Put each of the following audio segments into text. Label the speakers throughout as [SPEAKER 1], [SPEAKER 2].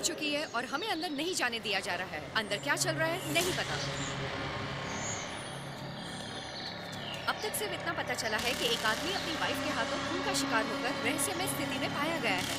[SPEAKER 1] चुकी है और हमें अंदर नहीं जाने दिया जा रहा है। अंदर क्या चल रहा है, नहीं पता। अब तक सिर्फ़ इतना पता चला है कि एक आदमी अपनी वाइफ के हाथों खून का शिकार होकर रहस्यमय स्थिति में पाया गया है।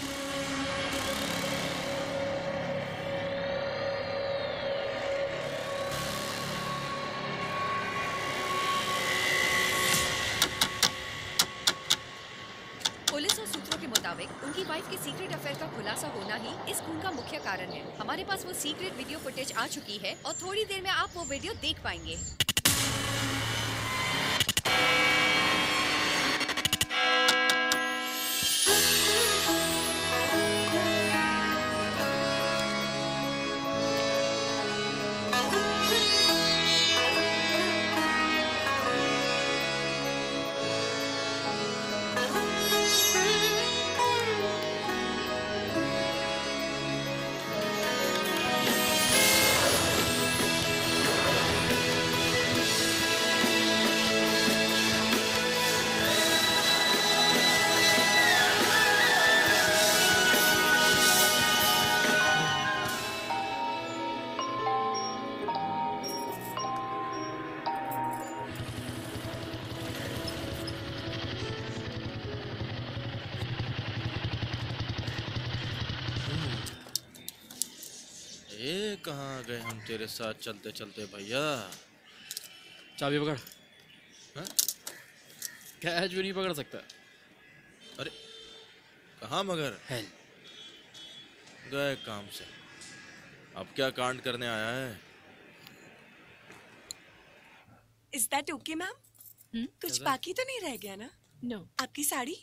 [SPEAKER 1] उनकी वाइफ के सीक्रेट अफेयर का खुलासा होना ही इस खून का मुख्य कारण है। हमारे पास वो सीक्रेट वीडियो फुटेज आ चुकी है और थोड़ी देर में आप वो वीडियो देख पाएँगे।
[SPEAKER 2] ये कहाँ गए हम तेरे साथ चलते चलते भैया?
[SPEAKER 3] चाबी पकड़।
[SPEAKER 2] हाँ?
[SPEAKER 3] कैच भी नहीं पकड़ सकता?
[SPEAKER 2] अरे कहाँ मगर?
[SPEAKER 3] हेल
[SPEAKER 2] गए काम से। अब क्या कांड करने आया है?
[SPEAKER 4] इज़ दैट ओके मैम कुछ बाकी तो नहीं रह गया ना?
[SPEAKER 5] नो
[SPEAKER 4] आपकी साड़ी?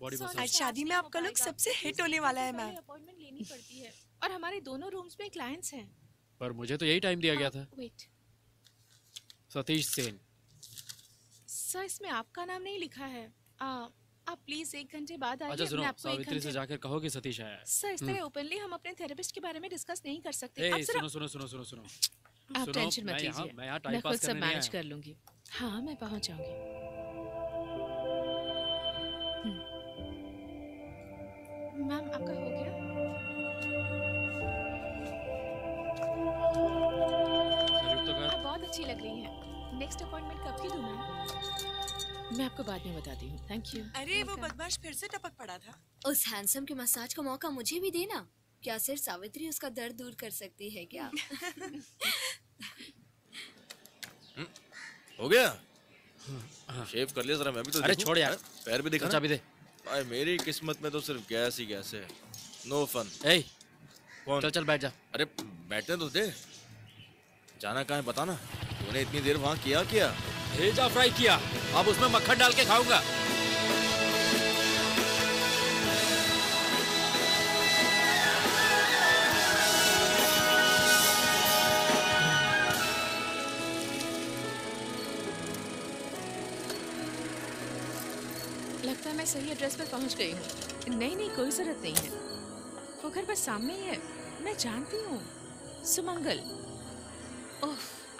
[SPEAKER 3] बॉडी
[SPEAKER 4] आज शादी में आपका लुक सबसे हिट होने वाला है मैम
[SPEAKER 5] अपॉइंटमेंट लेनी पड़ती है। और हमारे दोनों रूम्स में क्लाइंट्स हैं।
[SPEAKER 3] पर मुझे तो यही टाइम दिया गया था।
[SPEAKER 5] वेट
[SPEAKER 3] सतीश सेन।
[SPEAKER 5] सर इसमें आपका नाम नहीं लिखा है। आ, आप प्लीज़ एक घंटे बाद आइए
[SPEAKER 3] अच्छा
[SPEAKER 5] मैं
[SPEAKER 3] सुनो
[SPEAKER 5] आपको एक
[SPEAKER 3] सावित्री से जाकर कहो कि सतीश आया है।
[SPEAKER 5] सर इस तरह ओपनली हम अपने थेरेपिस्ट के बारे में डिस्कस नहीं कर सकते।
[SPEAKER 3] ए,
[SPEAKER 5] आप
[SPEAKER 3] सुनो सुनो सुनो सुनो सुनो।
[SPEAKER 5] आप टेंशन मत
[SPEAKER 3] मैं यहाँ-
[SPEAKER 5] लीजिए।
[SPEAKER 3] मैं यहाँ टाइम
[SPEAKER 5] मैं खुद
[SPEAKER 3] पास
[SPEAKER 5] सब
[SPEAKER 3] करने नहीं
[SPEAKER 5] मैनेज कर लूँगी। हाँ मैं पहुँच जाऊँगी। मैम आपका हो गया।
[SPEAKER 3] तो
[SPEAKER 5] आप बहुत अच्छी लग रही हैं। नेक्स्ट अपॉइंटमेंट कब की दूँ मैम? मैं आपको बाद में बताती हूँ। थैंक यू
[SPEAKER 4] अरे वो बदमाश फिर से टपक पड़ा था।
[SPEAKER 6] उस हैंडसम के मसाज का मौका मुझे भी देना। क्या सिर्फ़ सावित्री उसका दर्द दूर कर सकती है क्या?
[SPEAKER 2] हो गया। शेव कर लिया जरा मैं भी तो
[SPEAKER 3] अरे छोड़ यार।
[SPEAKER 2] पैर भी दिखा
[SPEAKER 3] चाबी दे।
[SPEAKER 2] भाई मेरी किस्मत में तो सिर्फ़ गैस ही गैस है। नो फन
[SPEAKER 3] ए
[SPEAKER 2] कौन?
[SPEAKER 3] चल चल बैठ जा।
[SPEAKER 2] अरे बैठने तो दे। जाना कहा है बताना। तूने इतनी देर वहाँ किया क्या?
[SPEAKER 3] भेजा फ्राई किया। अब उसमें मक्खन डाल के खाऊँगा।
[SPEAKER 5] लगता है मैं सही एड्रेस पर पहुँच गई हूँ। नहीं नहीं कोई ज़रूरत नहीं है। वो घर बस सामने ही है। मैं जानती हूँ। सुमंगल। ओह,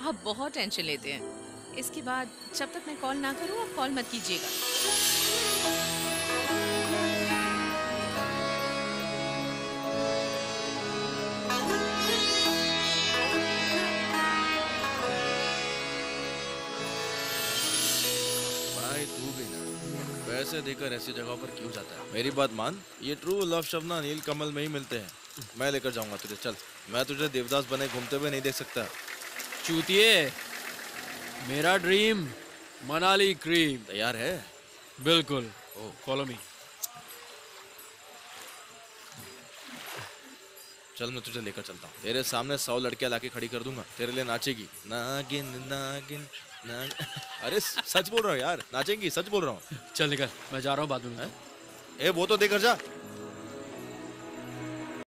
[SPEAKER 5] आप बहुत टेंशन लेते हैं। इसके बाद जब तक मैं कॉल ना करूँ, आप कॉल मत कीजिएगा।
[SPEAKER 2] पैसे देकर ऐसी जगह पर क्यों जाता है? मेरी बात मान। ये ट्रू लव शब्द ना नील कमल में ही मिलते हैं। मैं लेकर जाऊँगा तुझे। चल मैं तुझे देवदास बने घूमते हुए नहीं देख सकता।
[SPEAKER 3] चूतिए मेरा ड्रीम मनाली क्रीम
[SPEAKER 2] तैयार है?
[SPEAKER 3] बिल्कुल। फॉलो मी
[SPEAKER 2] चल मैं तुझे लेकर चलता हूँ। तेरे सामने सौ लड़कियाँ लाके खड़ी कर दूँगा। तेरे लिए नाचेगी। नागिन नागिन नाग अरे सच बोल रहा हूँ यार। नाचेंगी सच बोल रहा हूँ।
[SPEAKER 3] चल निकल मैं जा रहा हूँ बाद में
[SPEAKER 2] ए वो तो देकर जा।